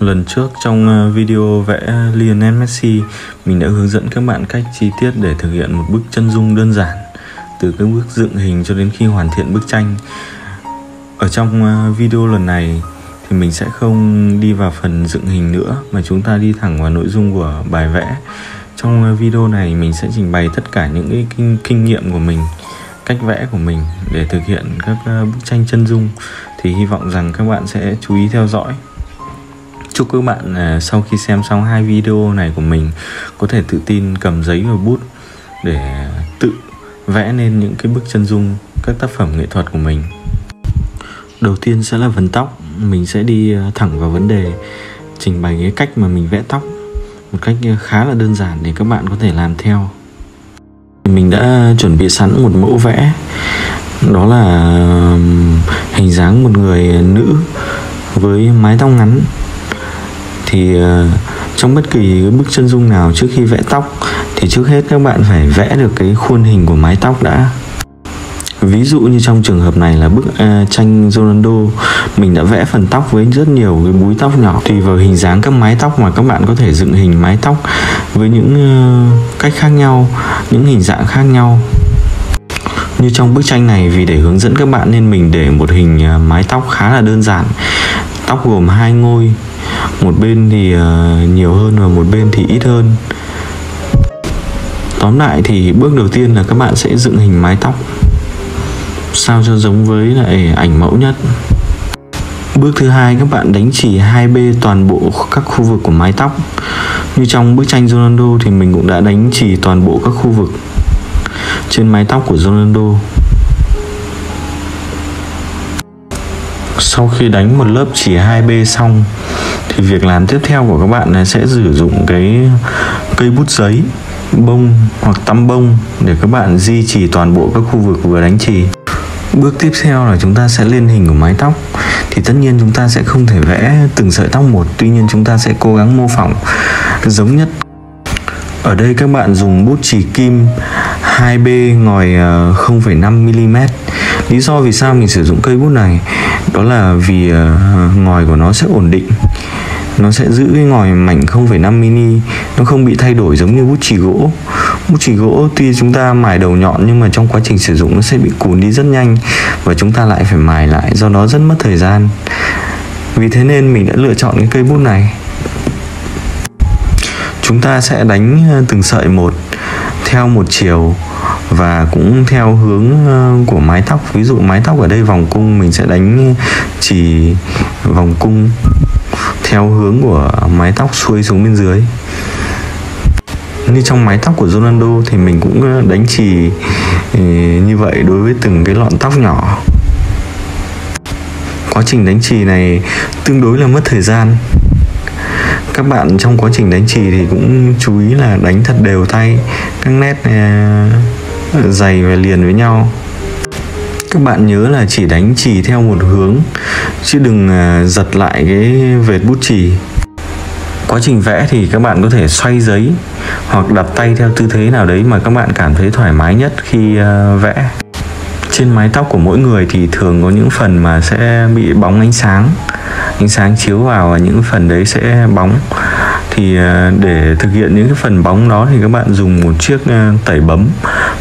Lần trước trong ờ, video vẽ Lionel Messi, mình đã hướng dẫn các bạn cách chi tiết để thực hiện một bức chân dung đơn giản từ cái bước dựng hình cho đến khi hoàn thiện bức tranh. Ở trong ờ, video lần này thì mình sẽ không đi vào phần dựng hình nữa mà chúng ta đi thẳng vào nội dung của bài vẽ. Trong ờ, video này mình sẽ trình bày tất cả những cái kinh, kinh nghiệm của mình, cách vẽ của mình để thực hiện các bức tranh chân dung thì hy vọng rằng các bạn sẽ chú ý theo dõi chúc các bạn à, sau khi xem xong hai video này của mình, có thể tự tin cầm giấy và bút để tự vẽ nên những cái bức chân dung các tác phẩm nghệ thuật của mình. Đầu tiên sẽ là phần tóc. Mình sẽ đi à, thẳng vào vấn đề trình bày cái cách mà mình vẽ tóc một cách à, khá là đơn giản để các bạn có thể làm theo. Mình đã chuẩn bị sẵn một mẫu vẽ. Đó là hình dáng một người nữ với mái tóc ngắn thì ờ, trong bất kỳ cái bức chân dung nào trước khi vẽ tóc thì trước hết các bạn phải vẽ được cái khuôn hình của mái tóc đã. Ví dụ như trong trường hợp này là bức uh, tranh Ronaldo mình đã vẽ phần tóc với rất nhiều cái búi tóc nhỏ. Tùy vào hình dáng các mái tóc mà các bạn có thể dựng hình mái tóc với những uh, cách khác nhau những hình dạng khác nhau. Như trong bức tranh này vì để hướng dẫn các bạn nên mình để một hình mái tóc khá là đơn giản. Tóc gồm hai ngôi một bên thì uh, nhiều hơn và một bên thì ít hơn tóm lại thì bước đầu tiên là các bạn sẽ dựng hình mái tóc sao cho giống với lại ảnh mẫu nhất Bước thứ hai các bạn đánh chỉ 2B toàn bộ các khu vực của mái tóc. Như trong bức tranh Ronaldo thì mình cũng đã đánh chỉ toàn bộ các khu vực trên mái tóc của Ronaldo. Sau khi đánh một lớp chỉ 2B xong thì việc làm tiếp theo của các bạn là sẽ sử dụng cái cây bút giấy bông hoặc tăm bông để các bạn di trì toàn bộ các khu vực vừa đánh trì. Bước tiếp theo là chúng ta sẽ lên hình của mái tóc. Thì tất nhiên chúng ta sẽ không thể vẽ từng sợi tóc một tuy nhiên chúng ta sẽ cố gắng mô phỏng giống nhất. Ở đây các bạn dùng bút chì kim 2B ngòi ờ, 0,5mm Lý do vì sao mình sử dụng cây bút này? Đó là vì ờ, ngòi của nó sẽ ổn định nó sẽ giữ cái ngòi mảnh 0,5 mini nó không bị thay đổi giống như bút chì gỗ. Bút chì gỗ tuy chúng ta mài đầu nhọn nhưng mà trong quá trình sử dụng nó sẽ bị cùn đi rất nhanh và chúng ta lại phải mài lại do đó rất mất thời gian. Vì thế nên mình đã lựa chọn cái cây bút này. Chúng ta sẽ đánh ờ, từng sợi một theo một chiều và cũng theo hướng ờ, của mái tóc. Ví dụ mái tóc ở đây vòng cung mình sẽ đánh ờ, chỉ vòng cung theo hướng của mái tóc xuôi xuống bên dưới. Như trong mái tóc của Ronaldo thì mình cũng ờ, đánh chì ờ, như vậy đối với từng cái lọn tóc nhỏ. Quá trình đánh chì này tương đối là mất thời gian. Các bạn trong quá trình đánh chì thì cũng chú ý là đánh thật đều tay, các nét ờ, dày và liền với nhau các bạn nhớ là chỉ đánh chì theo một hướng, chứ đừng à, giật lại cái vệt bút chì. Quá trình vẽ thì các bạn có thể xoay giấy hoặc đặt tay theo tư thế nào đấy mà các bạn cảm thấy thoải mái nhất khi à, vẽ. Trên mái tóc của mỗi người thì thường có những phần mà sẽ bị bóng ánh sáng. Ánh sáng chiếu vào và những phần đấy sẽ bóng thì à, để thực hiện những cái phần bóng đó thì các bạn dùng một chiếc à, tẩy bấm.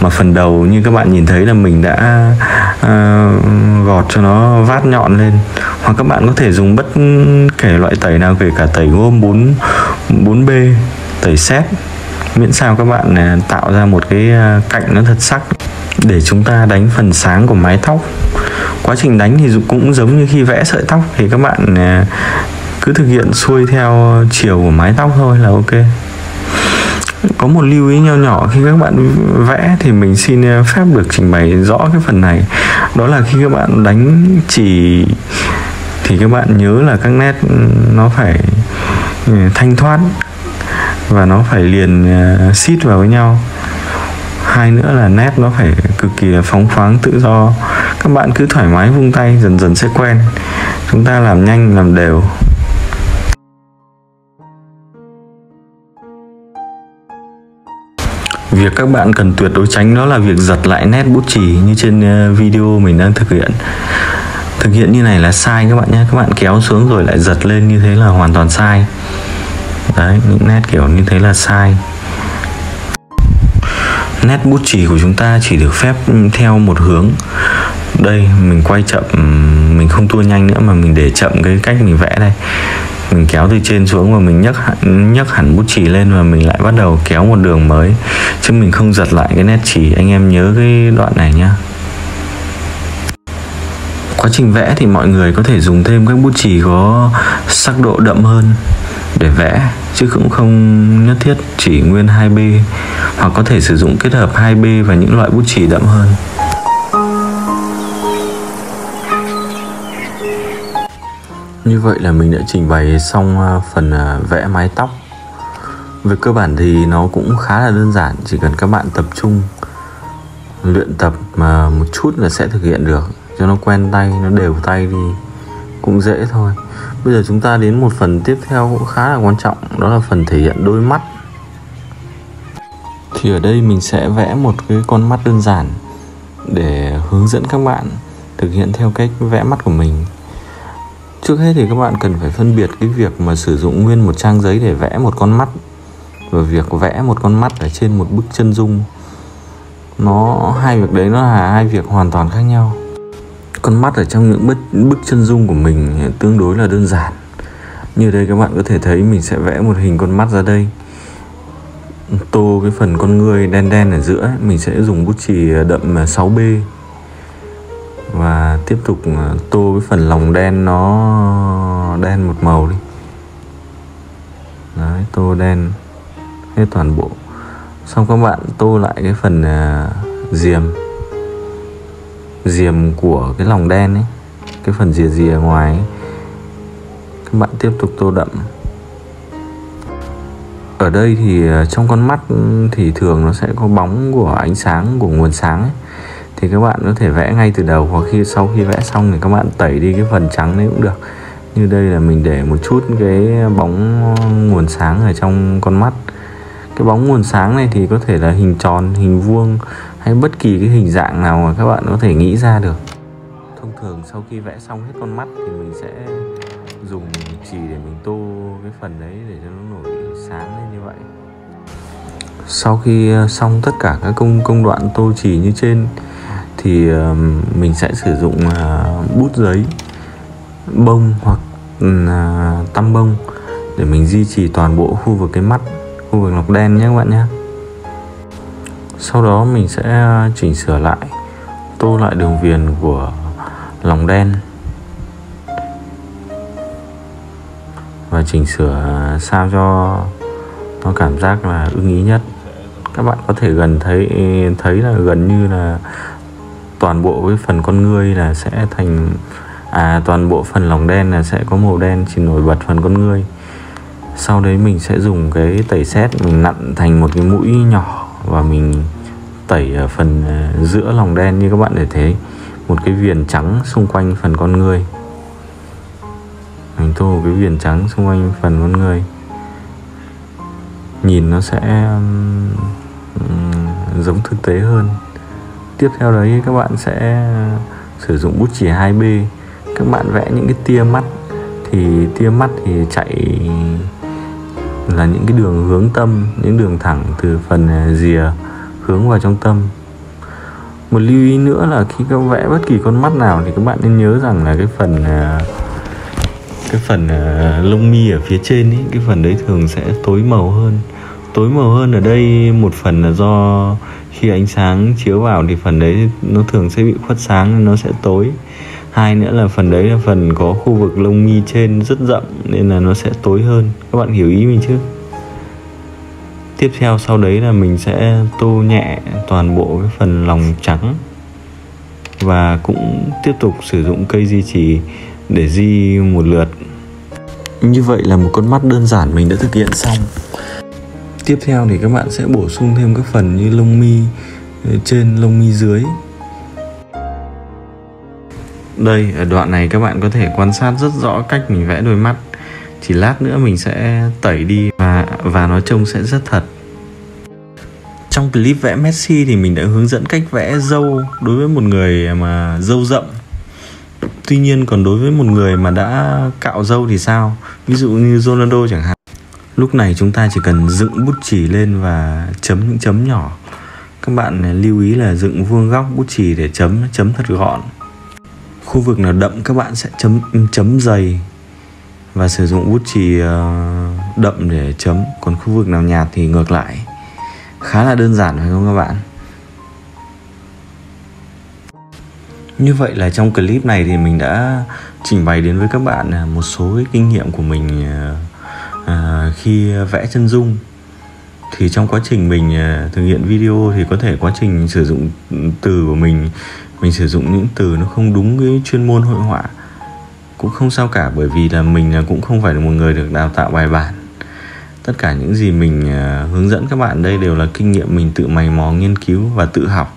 Mà phần đầu như các bạn nhìn thấy là mình đã uh, gọt cho nó vát nhọn lên. Hoặc các bạn có thể dùng bất kể loại tẩy nào kể cả tẩy gôm 4 4B tẩy xét miễn sao các bạn tạo ra một cái cạnh nó thật sắc. Để chúng ta đánh phần sáng của mái tóc. Quá trình đánh thì cũng giống như khi vẽ sợi tóc. Thì các bạn cứ thực hiện xuôi theo chiều của mái tóc thôi là ok. Có một lưu ý nho nhỏ, khi các bạn vẽ thì mình xin ờ, phép được trình bày rõ cái phần này. Đó là khi các bạn đánh chỉ, thì các bạn nhớ là các nét ừ, nó phải ừ, thanh thoát và nó phải liền ờ, xít vào với nhau. Hai nữa là nét nó phải cực kỳ là phóng khoáng, tự do. Các bạn cứ thoải mái vung tay, dần dần sẽ quen. Chúng ta làm nhanh, làm đều. Việc các bạn cần tuyệt đối tránh đó là việc giật lại nét bút chì như trên ờ, video mình đang thực hiện. thực hiện như này là sai các bạn nhé. Các bạn kéo xuống rồi lại giật lên như thế là hoàn toàn sai. Đấy, những nét kiểu như thế là sai. Nét bút chì của chúng ta chỉ được phép ừ, theo một hướng. Đây, mình quay chậm mình không tua nhanh nữa mà mình để chậm cái cách mình vẽ đây mình kéo từ trên xuống và mình nhấc hẳn, nhấc hẳn bút chì lên và mình lại bắt đầu kéo một đường mới. Chứ mình không giật lại cái nét chì. Anh em nhớ cái đoạn này nhá. Quá trình vẽ thì mọi người có thể dùng thêm các bút chì có sắc độ đậm hơn để vẽ chứ cũng không nhất thiết chỉ nguyên 2B hoặc có thể sử dụng kết hợp 2B và những loại bút chì đậm hơn. Như vậy là mình đã trình bày xong à, phần à, vẽ mái tóc. Về cơ bản thì nó cũng khá là đơn giản Chỉ cần các bạn tập trung luyện tập mà một chút là sẽ thực hiện được. Cho nó quen tay, nó đều tay đi Cũng dễ thôi. Bây giờ chúng ta đến một phần tiếp theo cũng khá là quan trọng Đó là phần thể hiện đôi mắt. Thì ở đây mình sẽ vẽ một cái con mắt đơn giản Để hướng dẫn các bạn thực hiện theo cách vẽ mắt của mình. Trước hết thì các bạn cần phải phân biệt cái việc mà sử dụng nguyên một trang giấy để vẽ một con mắt. Và việc vẽ một con mắt ở trên một bức chân dung nó hai việc đấy nó là hai việc hoàn toàn khác nhau. Con mắt ở trong những bức, bức chân dung của mình tương đối là đơn giản. Như đây các bạn có thể thấy mình sẽ vẽ một hình con mắt ra đây. Tô cái phần con người đen đen ở giữa mình sẽ dùng bút chì đậm 6B và tiếp tục à, tô cái phần lòng đen nó đen một màu đi. Đấy, tô đen hết toàn bộ. Xong các bạn tô lại cái phần à, diềm. Diềm của cái lòng đen ấy, cái phần rìa rìa ngoài ấy. các bạn tiếp tục tô đậm. Ở đây thì à, trong con mắt thì thường nó sẽ có bóng của ánh sáng, của nguồn sáng ấy thì các bạn có thể vẽ ngay từ đầu, hoặc khi, sau khi vẽ xong thì các bạn tẩy đi cái phần trắng đấy cũng được. Như đây là mình để một chút cái bóng nguồn sáng ở trong con mắt. Cái bóng nguồn sáng này thì có thể là hình tròn, hình vuông, hay bất kỳ cái hình dạng nào mà các bạn có thể nghĩ ra được. Thông thường sau khi vẽ xong hết con mắt thì mình sẽ dùng chỉ để mình tô cái phần đấy để cho nó nổi sáng lên như vậy. Sau khi ờ, xong tất cả các công công đoạn tô chỉ như trên thì mình sẽ sử dụng à, bút giấy, bông hoặc à, tăm bông để mình duy trì toàn bộ khu vực cái mắt, khu vực lọc đen nhé các bạn nhé. Sau đó mình sẽ à, chỉnh sửa lại, tô lại đường viền của lòng đen. Và chỉnh sửa sao cho nó cảm giác là ưng ý nhất. Các bạn có thể gần thấy thấy là gần như là toàn bộ cái phần con ngươi là sẽ thành à toàn bộ phần lòng đen là sẽ có màu đen chỉ nổi bật phần con ngươi. Sau đấy mình sẽ dùng cái tẩy xét mình nặn thành một cái mũi nhỏ và mình tẩy ở phần à, giữa lòng đen như các bạn để thấy. Một cái viền trắng xung quanh phần con ngươi. Mình tô cái viền trắng xung quanh phần con người nhìn nó sẽ um, giống thực tế hơn tiếp theo đấy các bạn sẽ ờ, sử dụng bút chì 2B các bạn vẽ những cái tia mắt. Thì tia mắt thì chạy là những cái đường hướng tâm những đường thẳng từ phần ờ, rìa hướng vào trong tâm. Một lưu ý nữa là khi các vẽ bất kỳ con mắt nào thì các bạn nên nhớ rằng là cái phần ờ, cái phần lông mi ở phía trên ý, cái phần đấy thường sẽ tối màu hơn tối màu hơn ở đây một phần là do khi ánh sáng chiếu vào thì phần đấy nó thường sẽ bị khuất sáng nên nó sẽ tối. Hai nữa là phần đấy là phần có khu vực lông mi trên rất rộng nên là nó sẽ tối hơn. Các bạn hiểu ý mình chứ tiếp theo sau đấy là mình sẽ tô nhẹ toàn bộ cái phần lòng trắng và cũng tiếp tục sử dụng cây di trì để di một lượt. Như vậy là một con mắt đơn giản mình đã thực hiện xong tiếp theo thì các bạn sẽ bổ sung thêm các phần như lông mi ờ, trên lông mi dưới đây, ở đoạn này các bạn có thể quan sát rất rõ cách mình vẽ đôi mắt chỉ lát nữa mình sẽ tẩy đi và và nó trông sẽ rất thật trong clip vẽ Messi thì mình đã hướng dẫn cách vẽ dâu đối với một người mà dâu rậm Tuy nhiên còn đối với một người mà đã cạo râu thì sao? Ví dụ như Ronaldo chẳng hạn. Lúc này chúng ta chỉ cần dựng bút chỉ lên và chấm những chấm nhỏ. Các bạn à, lưu ý là dựng vuông góc bút chỉ để chấm chấm thật gọn. Khu vực nào đậm các bạn sẽ chấm chấm dày và sử dụng bút chì à, đậm để chấm, còn khu vực nào nhạt thì ngược lại. Khá là đơn giản phải không các bạn? Như vậy là trong clip này thì mình đã trình bày đến với các bạn à, một số cái kinh nghiệm của mình à, khi vẽ chân dung thì trong quá trình mình à, thực hiện video thì có thể quá trình sử dụng từ của mình mình sử dụng những từ nó không đúng cái chuyên môn hội họa. Cũng không sao cả bởi vì là mình à, cũng không phải là một người được đào tạo bài bản. Tất cả những gì mình à, hướng dẫn các bạn đây đều là kinh nghiệm mình tự mày mò nghiên cứu và tự học.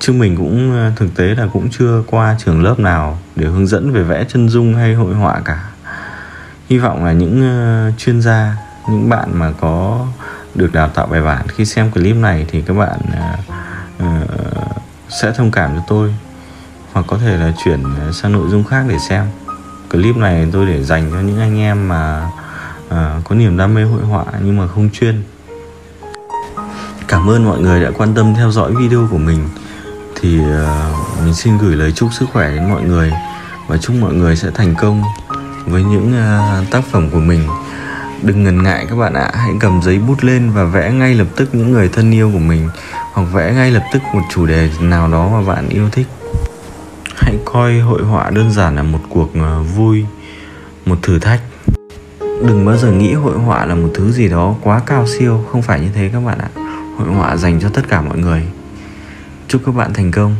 Chứ mình cũng thực tế là cũng chưa qua trường lớp nào để hướng dẫn về vẽ chân dung hay hội họa cả hy vọng là những ờ, chuyên gia những bạn mà có được đào tạo bài bản khi xem clip này thì các bạn uh, sẽ thông cảm cho tôi. Hoặc có thể là chuyển sang nội dung khác để xem. Clip này tôi để dành cho những anh em mà uh, có niềm đam mê hội họa nhưng mà không chuyên. Cảm ơn mọi người đã quan tâm theo dõi video của mình. Thì uh, mình xin gửi lời chúc sức khỏe đến mọi người và chúc mọi người sẽ thành công với những uh, tác phẩm của mình. Đừng ngần ngại các bạn ạ hãy cầm giấy bút lên và vẽ ngay lập tức những người thân yêu của mình hoặc vẽ ngay lập tức một chủ đề nào đó mà bạn yêu thích. Hãy coi hội họa đơn giản là một cuộc uh, vui một thử thách. Đừng bao giờ nghĩ hội họa là một thứ gì đó quá cao siêu không phải như thế các bạn ạ. Hội họa dành cho tất cả mọi người. Chúc các bạn thành công.